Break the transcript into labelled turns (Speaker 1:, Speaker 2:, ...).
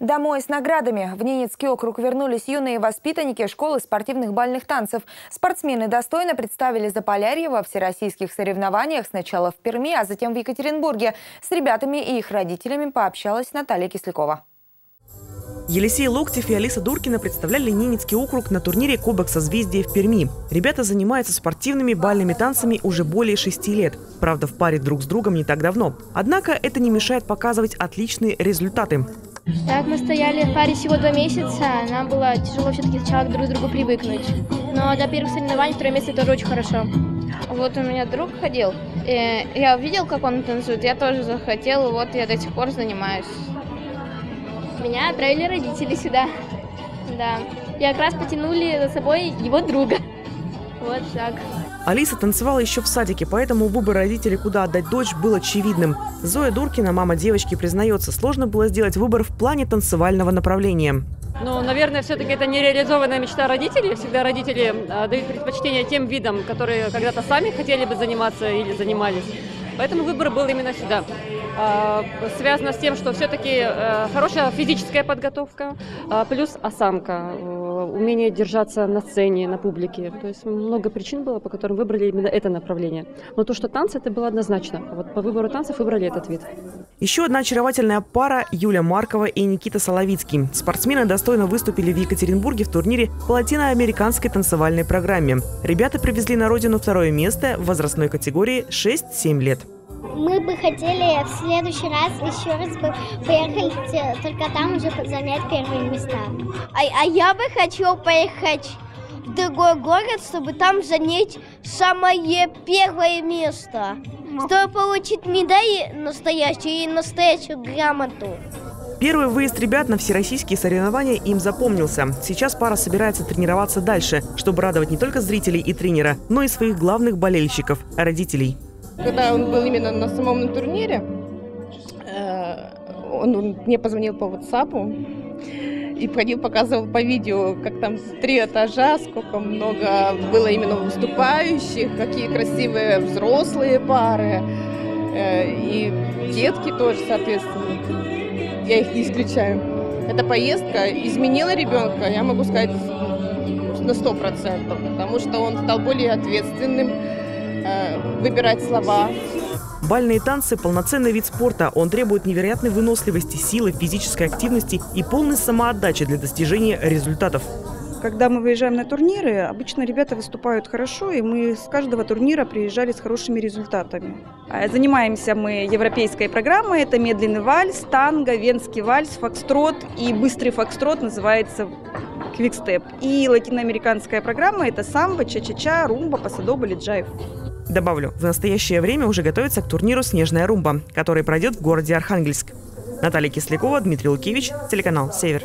Speaker 1: Домой с наградами. В Ненецкий округ вернулись юные воспитанники школы спортивных бальных танцев. Спортсмены достойно представили Заполярье во всероссийских соревнованиях сначала в Перми, а затем в Екатеринбурге. С ребятами и их родителями пообщалась Наталья Кислякова.
Speaker 2: Елисей Локтев и Алиса Дуркина представляли Ненецкий округ на турнире Кубок созвездия в Перми. Ребята занимаются спортивными бальными танцами уже более шести лет. Правда, в паре друг с другом не так давно. Однако это не мешает показывать отличные результаты.
Speaker 3: Так, мы стояли в паре всего два месяца. Нам было тяжело все-таки сначала друг к другу привыкнуть. Но до первых соревнований второе место тоже очень хорошо.
Speaker 4: Вот у меня друг ходил, и я увидел, как он танцует, я тоже захотел, вот я до сих пор занимаюсь.
Speaker 3: Меня отправили родители сюда. Да. И как раз потянули за собой его друга. Вот так.
Speaker 2: Алиса танцевала еще в садике, поэтому выбор родителей, куда отдать дочь, был очевидным. Зоя Дуркина, мама девочки, признается, сложно было сделать выбор в плане танцевального направления.
Speaker 5: Ну, наверное, все-таки это нереализованная мечта родителей. Всегда родители э, дают предпочтение тем видам, которые когда-то сами хотели бы заниматься или занимались. Поэтому выбор был именно сюда. А, связано с тем, что все-таки э, хорошая физическая подготовка, а, плюс осанка, умение держаться на сцене, на публике. То есть много причин было, по которым выбрали именно это направление. Но то, что танцы, это было однозначно. Вот по выбору танцев выбрали этот вид.
Speaker 2: Еще одна очаровательная пара – Юля Маркова и Никита Соловицкий. Спортсмены достойно выступили в Екатеринбурге в турнире по латиноамериканской танцевальной программе. Ребята привезли на родину второе место в возрастной категории 6-7 лет.
Speaker 6: Мы бы хотели в следующий раз еще раз бы поехать, только там уже занять первые места.
Speaker 7: А, а я бы хотел поехать в другой город, чтобы там занять самое первое место, чтобы получить медаль настоящую и настоящую грамоту.
Speaker 2: Первый выезд ребят на всероссийские соревнования им запомнился. Сейчас пара собирается тренироваться дальше, чтобы радовать не только зрителей и тренера, но и своих главных болельщиков – родителей.
Speaker 8: Когда он был именно на самом турнире, э, он мне позвонил по WhatsApp и ходил, показывал по видео, как там три этажа, сколько много было именно выступающих, какие красивые взрослые пары, э, и детки тоже, соответственно. Я их не исключаю. Эта поездка изменила ребенка, я могу сказать, на сто процентов, потому что он стал более ответственным, выбирать слова.
Speaker 2: Бальные танцы – полноценный вид спорта. Он требует невероятной выносливости, силы, физической активности и полной самоотдачи для достижения результатов.
Speaker 9: Когда мы выезжаем на турниры, обычно ребята выступают хорошо, и мы с каждого турнира приезжали с хорошими результатами. А занимаемся мы европейской программой. Это медленный вальс, танго, венский вальс, фокстрот и быстрый фокстрот называется квикстеп. И латиноамериканская программа – это самбо, ча-ча-ча, румба, пасадоба, лиджаев.
Speaker 2: Добавлю, в настоящее время уже готовится к турниру «Снежная румба», который пройдет в городе Архангельск. Наталья Кислякова, Дмитрий Лукевич, телеканал «Север».